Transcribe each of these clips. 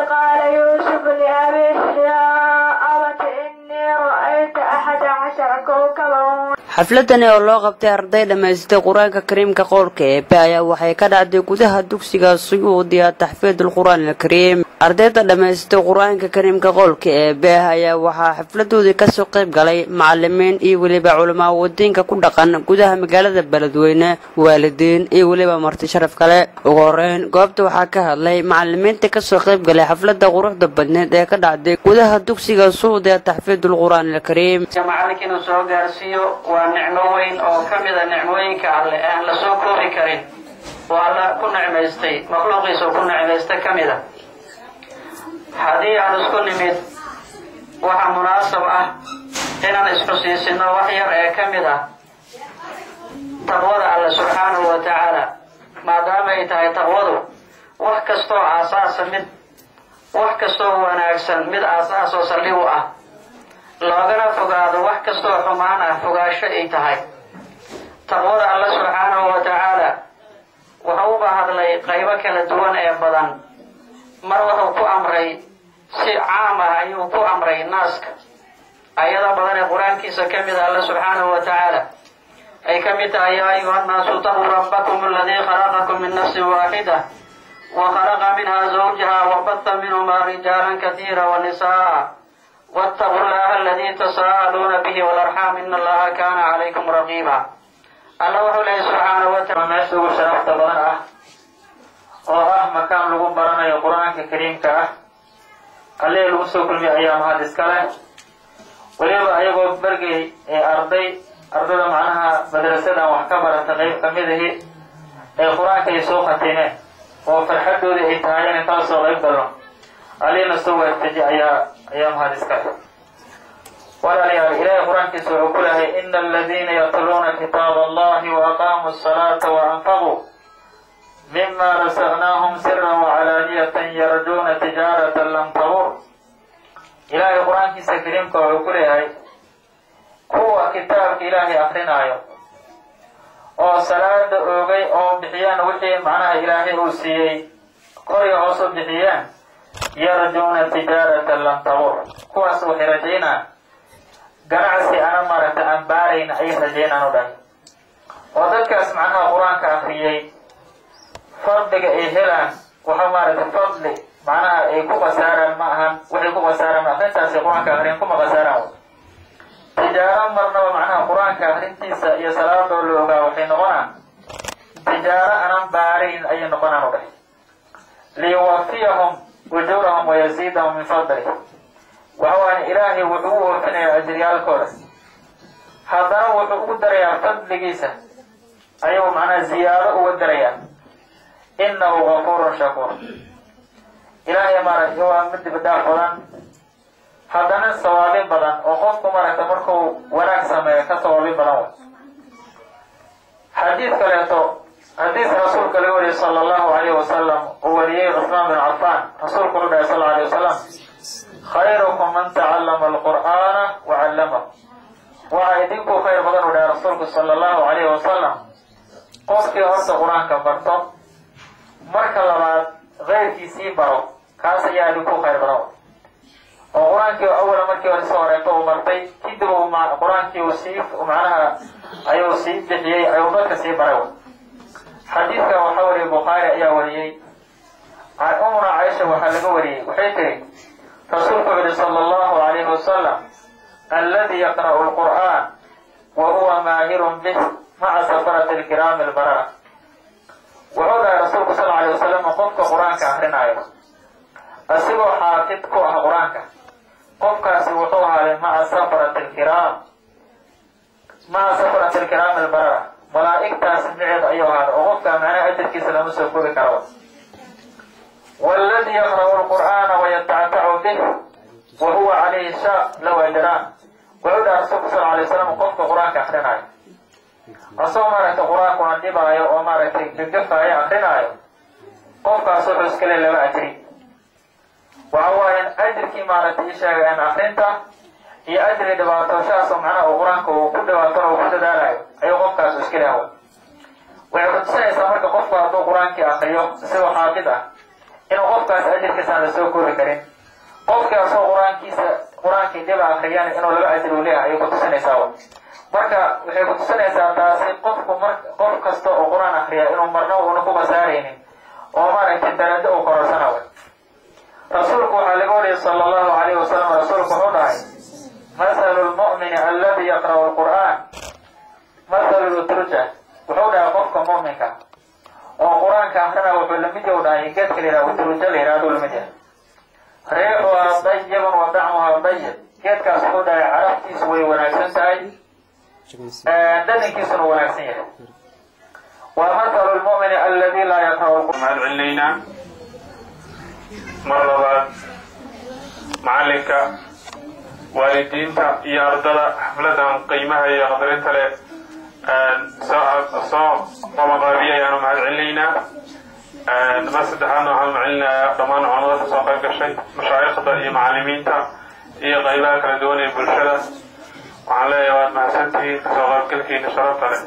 قال يوسف لأبيه يا أبت إني رأيت أحد عشر كوكبا xafladani oo loo qabtay arday dhammaystay qur-aanka kariimka qowlka eebe ayaa waxay ka dhacday gudaha dugsiga suyuudiya taxfiidul qur-aan alkariim ardayda dhammaystay qur'aanka kariimka qowlka eebe ayaa waxaa xafladoodii ka soo qayb galay macalimiin iyo weliba culamaa wadiinka ku dhaqan gudaha magaalada beledweyne waalidiin iyo weliba marti sharaf kale. Ugu horeyn goobta waxaa ka hadlay macalimiinta ka soo qayb galay xaflada quruxda badneed ee ka dhacday gudaha dugsiga suudiya taxfiidul qur'aan alkariim inuu soo gaarsiiyo waa nicmo weyn oo ka mida nicmooyinka alle aan la soo koobi karin. Oo alla ku nicmaystay makhluuqiisa ku nicmaystay ka mida haddii aan isku nimid waxaa munaasab ah inaan isxusiisino wax yar ee ka mid ah taqwada alle subxaanahu wa tacaala maadaama ay tahay taqwadu wax kastoo aasaasa mid wax kastoo wanaagsan mid aasaas oo saldhig u ah. Loogana fogaado wax kastoo xumaan ah fogaasho ay tahay. Taqwada alle subxaanahu wa tacaala wuxuu uga hadlay qaybo kala duwan ee badan mar wuxuu ku amray si caam ah ayuu ku amray naaska ayada badan ee qur-aankiisa ka mid ah alle subxaanahu wa tacaala ay ka mid tahay yaa ayuha nnaasu taquu rabbakum aladii khalaqakum min nafsin waaxida wa khalaqa minha zawjaha wabata minhuma rijaalan katiira wanisaa واتقوا الله الذي تساءلون به والأرحام إن الله كان عليكم رقيبا الله وحوله سبحانه وتعالى oo ah makaan lagu baranayo qur'aanka kariimka ah. Allee lagu soo kulmiya ayaa mahad iska leh weliba ayagoo bergay ee arday ardada macnaha madrasadan wax ka barata qayb ka mid ahi ee qur'aanka ay soo khatimeen oo farxadoodii ay tahay inay kala qayb galno aliina soo ayaa ayaa mahad iska leh walaalayaal ilaahay qur'aankiisa wuxuu ku lehay ina aladiina yatluuna kitaab allahi waaqaamuu asalaata waanfaquu mima rasaqnaahum siran wacalaaniyatan yarjuuna tijaaratan lam tabur ilaahay qur'aankiisa kariimka wuxuu ku leeyahay kuwa kitaabka ilaahay akrinaayo oo salaada oogay oo bixiyaan wixii macnaha ilaahay uu siiyey koriga hoos u bixiyeen yarjuuna tijaaratan lam tabur kuwaas waxay rajaynaan ganacsi ana maaragta aan baarayn ayay rajaynaan o dhan oo dadkaas macnaha qur'aanka akriyey fadliga ay helaan waxa maaragta fadli macnaha ay ku khasaaraan ma ahan waxay ku khasaaraan akrintaasi qur'aanka akriyan kuma khasaaraan tijaaro marnaba macnaha qur'aanka akrintiisa iyo salaadoo la ogaa waxay noqonaan tijaaro anan baarayn ayay noqonaan o dhan liyuwafiyahum ujuurahum wayaziidahum min fadlih waxawaana ilaahay wuxuu u oofinayaa ajriyaalkooda. Haddana wuxuu ugu darayaa fadligiisa ayuu macnaha ziyaado uga darayaa inahu gafuurun shakuur ilaahay maaragta waa mid dibdhaaf badan haddana sawaabin badan oo qofku maaragta markuu wanaag sameeyo ka sawaabin badan way xadiid kaleeto xadiis rasuulka laga wariyay sala allahu alayhi wasalam uu wariyey cusmaan bin cafaan rasuulku wuxuu dhahay sal alayh wasalam khayrukum man tacallama alqur'aana wa callamahu waxaa idinku khayr badan u dhahay rasuulku sala allahu alayhi wasalam qofkii horta qur'aanka barto marka labaad keyrkiisii baro. Kaas ayaa idinku khayr badan. Oo qur'aankii awala markii hore soo horeeto uu bartay kadib qur'aankii uu sii macnaha ayuu sii bixiyey ayuu dadka sii baray. Xadiidka waxaa wariyey bukhaari ayaa wariyey. Umuna caisha waxaa laga wariyey. Waxay tiri rasuulku uhi sala allahu alayhi wasalam aladi yaqra'u lqur'aan wa huwa maahirun bih maca safarati alkiraami albarara. Wuxuu dhahay rasuulku sal alayh wasalam qofka qur'aanka ah akrinayo isagoo xaafid ku ah qur'aanka. Qofkaasi wuxuu ahaaday maa safrat alkiraam maa safrat alkiraam albarara malaa'igtaas miceed ayuu ahaaday. Oo qofka macnaha ajarkiisa lama soo koobi karaba waladii yaqra'u alqur'aana wayatactacu bih wa calayhi shaaq low ajraan. Wuxuu dhaha rasuulku sal alay slam qofka qur'aanka ah akrinayo asoo maaragtay qur'aanku andhibaayo oo maaragtay gagafaayo akrinaayo qofkaas wuxuu iska le laba ajri. Waxa waayan ajirkii maaragtay i sheegaen akrinta iyo ajri dhibaatooshadaasoo macnaha uu qur'aanka uu ku dhibaatona uu ku dadaalayo ayuu qofkaasu iska lehawa waxay kutusinaysaa marka qofku hadduu qur'aankii akriyo isagoo xaafid ah inuu qofkaas ajirkiisaan la soo karin. Qofkii qur'aankiisa qur'aankii dhiba akriyana inuu laba ajri uu leeyahay ayay kutusinaysaa marka waxay kutusinaysaa taasi qofku mar qof kasta oo qur'aan akriya inuu marna uuna ku basaaraynin oo maaragtay darajo uu kororsanayo rasuulku waxaa laga wariyay sala allahu calayhi wasalam rasuulku wuxuu dhahay masalu lmu'mini alladii yaqra'u lqur'aan masalu lutruja wuxuu dhahay qofka mu'minka oo qur'aanka akrina wuxuu la mid yahu dhahay geedka la yidhaha utruja la yidhahdo la mid yahay riixuhaa dayibun wa dacmuhaa dayib geedkaas wuxuu dhahay carabtiisu way wanaagsan tahay dhadhankiisuna wanaagsan yahay waa masalu lmu'mini alladii laa yaqra'u maxaan celinaynaa mar labaad macalinka waalidiinta iyo ardada xafladan qiimaha iyo qadarinta leh soo qabanqaabiya ayaanu mahad celinaynaa mar saddexaadna waxaanu celinayaa dhammaan culamada ka soo qayb gashay mashaayikhda iyo macalimiinta iyo qaybaha kala duwan ee bulshada waxaan leeyahay waad mahadsantihiin ka soo qaybgalkiina sharafta leh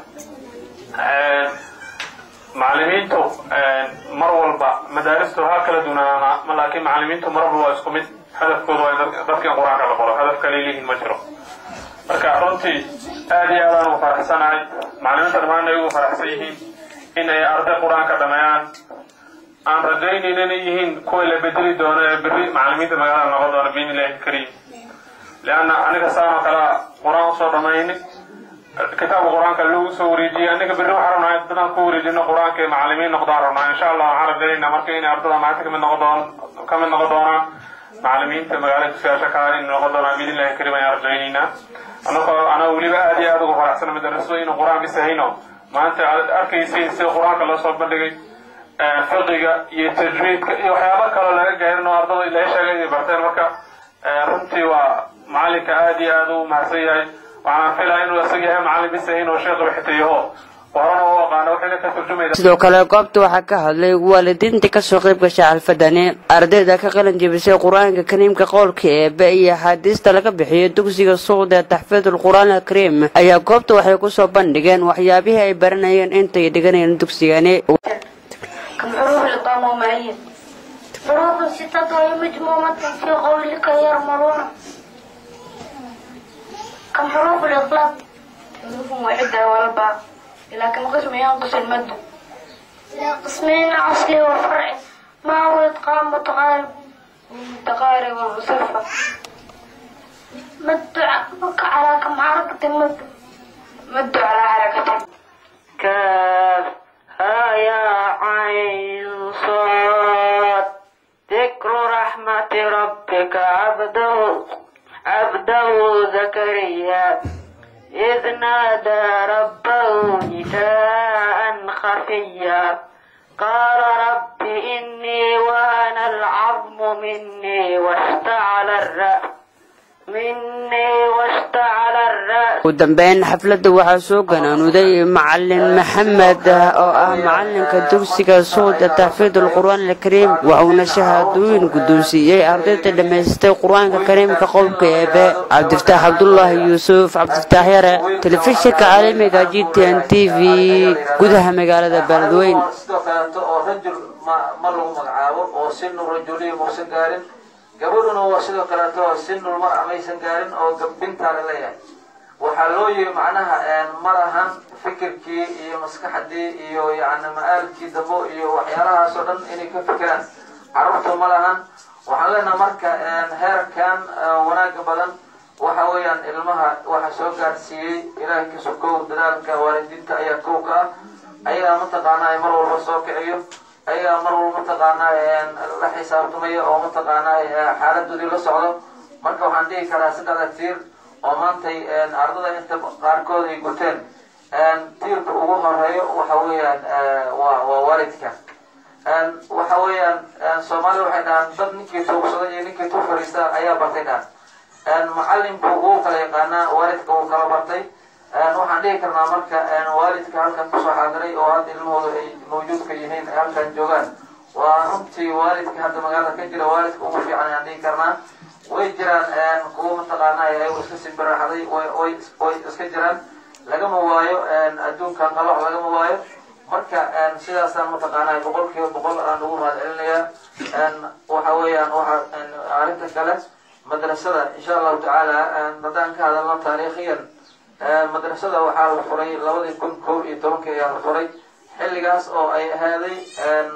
macalimiintu mar walba madaaristu ha kala dunaana laakiin macalimiintu mar walba waa isku mid. Hadafkoodu waa dadka in qur'aanka la qoro. Hadaf kale leeyihiin ma jiro. Marka runtii aad iyo aadaan ugu faraxsanahay. Macalimiinta dhammaan ay ugu faraxsan yihiin in ay arday qur'aanka dhameeyaan aan rajaynayn inay yihiin kuwa la bedeli doono ee berri. Macalimiinta magaalada noqon doona biin ilahi kariim. Leanna aniga saanoo kale qur'aan u soo dhamayni kitaabka qur'aanka lagu soo wareejiyey aniga berri waxaan rabnaa dadaan ku wareejino qur'aanka ee macalimiin noqdaan rabnaa. Insha allah waxaan rajaynaynaa marka inay ardada maanta ka mid noqon doon ka mid noqon doonaan macalimiinta magaalada dugsiyaasha kale inay noqon doonaan. Biidn illahi kariim ayaan rajaynaynaa anagoo anaga weliba aad iyo aad ugu faraxsan madarasada inuu qur'aanka sahayno. Maanta aad arkaysiin sida qur'aanka loo soo bandhigay fiqiga iyo tajwiidka iyo waxyaaba kaloo laga gaarin oo ardada ilaga sheegay inay barteen. Marka runtii waa macalinka aad iyo aad u mahadsan yahay waxaan filaa inuu isaga yahay macalin bisahayn oo sheekh bixitayaho horena u aqaana waxayna ka turjumayda sidoo kale goobta waxaa ka hadlay waalidiinta ka soo qayb gashay xalfadani ardayda ka qalin jebisay qur'aanka kariimka qowlka eebe iyo axaadiista laga bixiyo dugsiga suuqda taxfiidul qur'aan alkariim. Ayaa goobta waxay ku soo bandhigeen waxyaabihii ay baranayeen intay dhiganayeen dugsigani كم حروف الإطلاق حروف واحدة وأربعة إلى كم قسم ينقص المد إلى قسمين أصلي وفرعي ما هو إدغام متقارب ومتقارب ومصفى؟ مد على كم حركة مد مد على حركة كاف ها يا عين صاد. ذكر رحمة ربك عبده. عبده زكريا. إذ نادى ربه نداء خفيا. قال رب إني وهن العظم مني واشتعل الرأس مني واشتعل ugu dambeyn xafladda waxaa soo ganaanuday macalin maxamed oo ah macalinka dugsiga suuda taxfiidul qur'aan alkariim waxuuna shahaadooyin guddoonsiiyey ardayda dhammaystay qur'aanka kariimka qowlka eebe cabdifataax cabdulaahi yuusuf cabdifataax yare telefishinka caalamiga g t n t v gudaha magaalada ma ma gaarin gabadhuna waa sidoo kaleeto sinul mar maysan gaarin oo gabintaa la leeyahay waxaa loo yiri macnaha ma lahan fikirkii iyo maskaxdii iyo yani ma-aalkii dabo iyo waxyaalahaas oo dhan inay ka fikiraan. Carruurtu ma lahan waxaan leenaha marka heerkan wanaaga badan waxa weeyaan ilmaha waxa soo gaarsiiyey ilaahay ka sokow dadaalka waalidiinta ayaa kow ka ah. Ayagaa mataqaanaa mar walba soo kiciyo? Ayagaa mar walba mataqaanaa la xisaabtamaya oo mataqaanaa xaaladoodii la socdo? Marka waxaan dhihi karaa saddexda tiir oo maantay ardada inta qaarkood ay guteen tiirka ugu horeeyo waxa weeyaan waa waa waalidka. Waxa weeyaan soomaalida waxay dhahaan dad ninkii tuugsaday iyo ninkii tu fariista ayaa bartay dhahan macalinku wuu kala yaqaanaa waalidka wuu kala bartay. Waxaan dhihi karnaa marka waalidka halkan ku soo xaadiray oo hadda ilmahooda ay mawjuudka yihiin halkan joogaan waa runtii waalidka hadda magaalada ka jira waalidka ugu fiican ayaan dhihi karnaa way jiraan kuwa mataqaanaa ayagu iska simbiraxday way iska jiraan. Lagama waayo adduunkan qalac lagama waayo. Marka sidaasaan mataqaanaa boqol kiiba boqol aan ugu mahad celinayaa waxa weeyaan waxa arrinta kale madrasada insha allahu tacaala haddaan ka hadalno taariikhiyan madrasada waxaa la furay labadii kun kow iyo tobankii ayaa la furay xilligaas oo ay ahaaday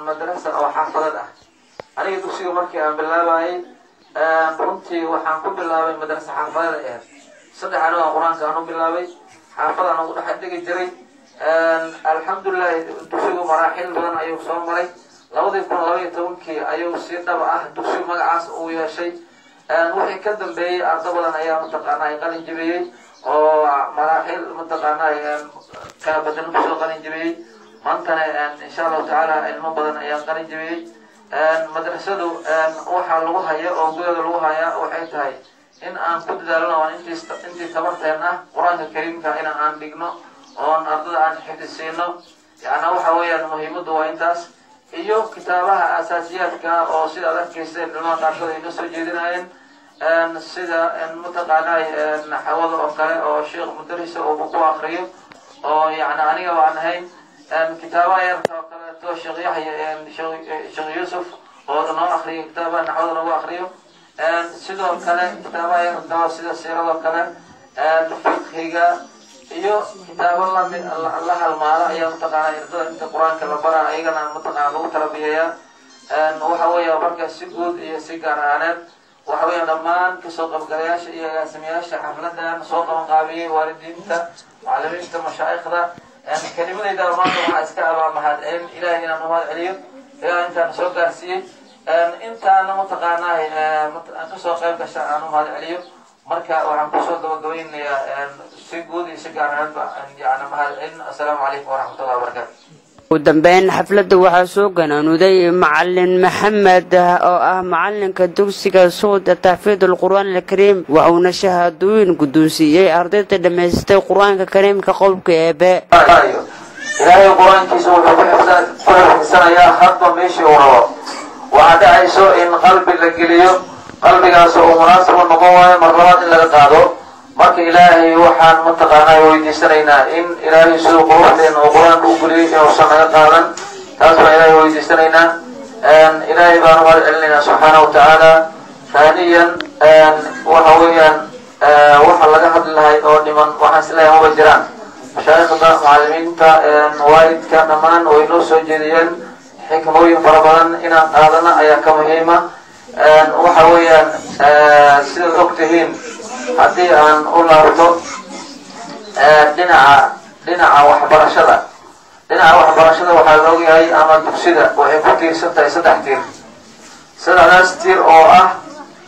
madrasa oo xaafadad ah. Aniga dugsiga markii aan bilaabayay runtii waxaan ku bilaabay madrasa xaafadada ahayd saddex anigo aan qur'aanka aan u bilaabay. Xaafadaan ugu dhex dhigi jiray. Alxamdulilahi dugsigu maraaxil badan ayuu soo maray. Labadii kun labaiyo tobankii ayuu si dhaba ah dugsigu magacaas uu yeeshay. Wixii ka dambeeyey ardo badan ayaa mataqaanaa qalin jibiyey oo maraaxil mataqaanaa kala badan ku soo qalin jibiyey maantana insha allahu tacaala ilmo badan ayaa qalin jibiyey madrasadu waxaa lagu haya oo gudaeda lagu hayaa waxay tahay in aan ku dadaalno aan intii intii tabarteen ah qur'aanka kariimka in aan dhigno oon ardada aan xifdisiino yacna waxa weeyaan muhiimaddu waa intaas. Iyo kitaabaha asaasiyaadka oo sida ad arkaysa ilmaha ay noo soo jeedinayeen sida mataqaanaa naxawada oo kale oo sheekh mudarisa uu ku akriyo oo yani aniga baan ahayn kitaabaha yarka oo kaleeto sheekh yaxya sheekh yuusuf oo noo akriyo kitaabaha naxwada noogu akriyo sidoo kale kitaabaha yarka sida siirado kale. Fiqhiga iyo kitaabo la mid la halmaalo ayaa mataqaana ardada inta qur'aanka la bara ayagana mataqaana lagu tarabiyeeyaa waxa weeya marka si guud iyo si gaar ahaaneed waxa weeya dhammaan ka soo qaybgalayaasha iyo agaasimayaasha xafladan soo qaban qaabiyey waalidiinta macalimiinta mashaa'ikhda kelimadayda maanta waxaa iska abaa mahad celin ilahay inaan umahad celiyo. Ilaa intaan soo gaarsiiyey. Intaana mataqaanaa ka soo qayb gasha aan umahad celiyo. Marka waxaan ku soo gabagabaynayaa si guud iyo si gaar ahaanba mahad celin. Assalaamu calaykum waraxmatullahi wabarakaatu ugu dambeyn xafladda waxaa soo ganaanuday macalin maxamed oo ah macalinka dugsiga suuda taxfiid alqur'aan alkariim waxuuna shahaadooyin guddoonsiiyey ardayda dhammaystay qur'aanka kariimka qowlka eebe. Ilaahay qur'aankiisa wuxuu ku xifdisanayaa hadba meeshii uu rabo. Waxaa dhacayso in qalbi la geliyo qalbigaas uu munaasib u noqon waayo mar labaad in laga qaado marka ilaahay waxaan mataqaanaa weydiisanaynaa in ilaahay siduu quruxdeena oo qur'aanka u geliyay inuusan naga qaadan. Taas baa ilaahay weydiisanaynaa ilaahay baan umahad celinaynaa subxaana wa tacaala haaniyan waxa weeyaan waxa laga hadli lahay oo dhiman waxaan is leeyahay maba jiraan. Mashaayikhda macalimiinta waalidka dhammaan way noo soo jeediyeen. Xikmooyin fara badan inaan qaadana ayaa ka muhiima. Waxa weeyaan sidaad og tihiin haddii aan u laabto dhinaca dhinaca waxbarashada. Dhinaca waxbarashada waxaa la ogyahay ama dugsida waxay ku tiirsan tahay saddex tiir. Saddexdaas tiir oo ah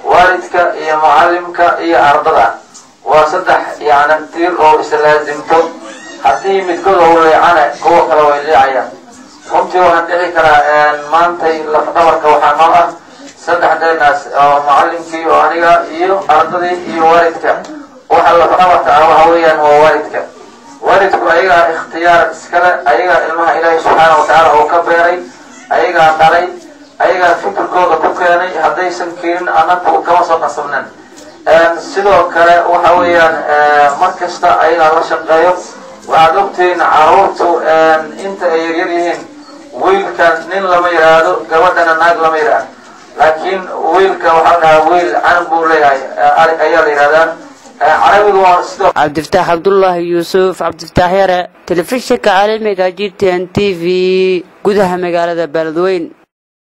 waalidka iyo mucalimka iyo ardada waa saddex yani tiir oo islaasimto haddii midkood ou leecana kuwa kale way leecayaan. Runtii waxaan dhici karaa maantay lafdhabarka waxaa noo ah saddexdeenaas oo macalinkii oo aniga iyo ardadii iyo waalidka. Waxa ah waxa weeyaan waa waalidka. Waalidku ayagaa ikhtiyaar iskale ayagaa ilmaha ilaahay subxaana wa tacaala oo ka beeray ayagaa dhalay ayagaa fikirkooda ku keenay haddaysan keenin anaku kama soo qasabnen sidoo kale waxa weeyaan mar kasta ayagaa la shaqeeyo. Waxaad ogtihiin caruurtu inta ay yaryar yihiin wiilka nin lama yidhaahdo gabadhana naag lama yidhaahdo laakiin wiilka waxaa dhahaa wiil canug buu leeyahay ayaa la yidhahdaa sidoo cabdifataax cabdullaahi yuusuf cabdifataax yare telefishinka caalamiga g t n t v gudaha magaalada beledweyn